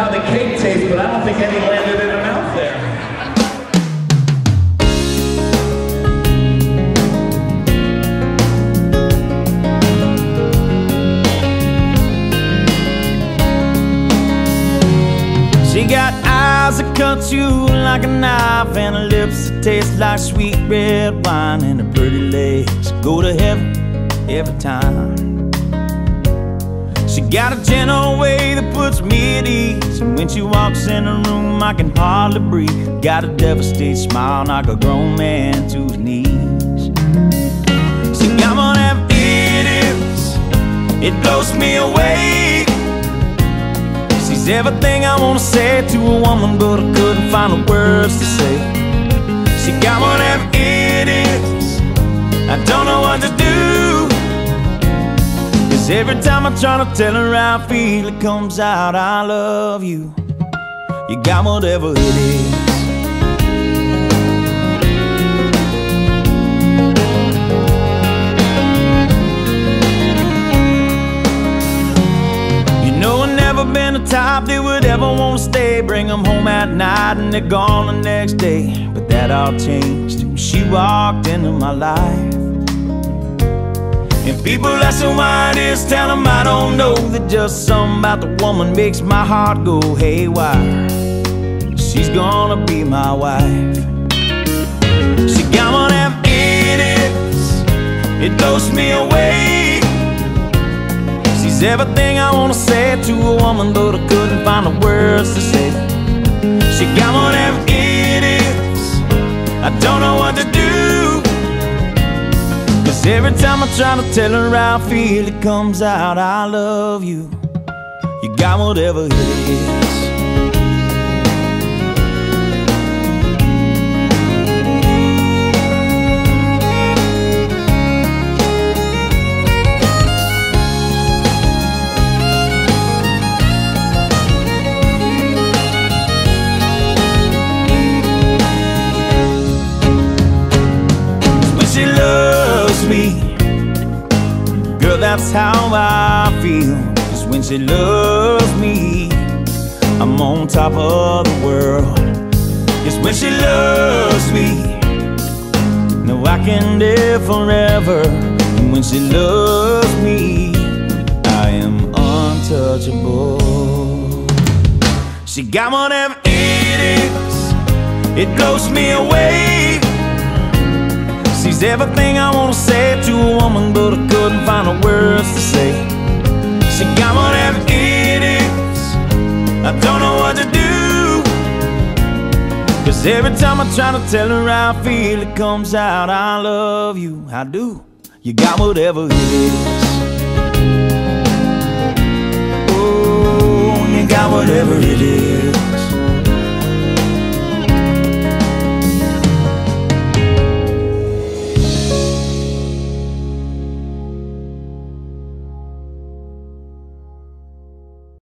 how the cake tastes, but I don't think any landed in her mouth there. She got eyes that cut you like a knife And her lips that taste like sweet red wine And her pretty legs go to heaven every time She got a gentle way that puts me at ease And when she walks in the room I can hardly breathe Got a devastated smile, knock a grown man to his knees She got one of them It blows me away She's everything I wanna say to a woman, but I couldn't find the words to say. She got one of them idiots. I don't know what to do. Cause every time I try to tell her how I feel, it comes out, I love you. You got whatever it is. You know I've never been the type that would ever want to stay Bring them home at night and they're gone the next day But that all changed when she walked into my life And people ask her why it is, tell them I don't know That just something about the woman makes my heart go haywire She's gonna be my wife She got one of them It blows me away She's everything I wanna say to a woman, but I couldn't find the words to say. She got one of them idiots. I don't know what to do. Cause every time I try to tell her how I feel, it comes out, I love you. You got whatever it is. Me. Girl, that's how I feel. Cause when she loves me, I'm on top of the world. Cause when she loves me, no, I can live forever. And when she loves me, I am untouchable. She got one of them idiots, it blows me away. She's everything I wanna say to a woman, but I couldn't find the words to say. She got of them idiots. I don't know what to do. Cause every time I try to tell her how I feel, it comes out, I love you. I do. You got whatever it is. Oh, you got whatever it is.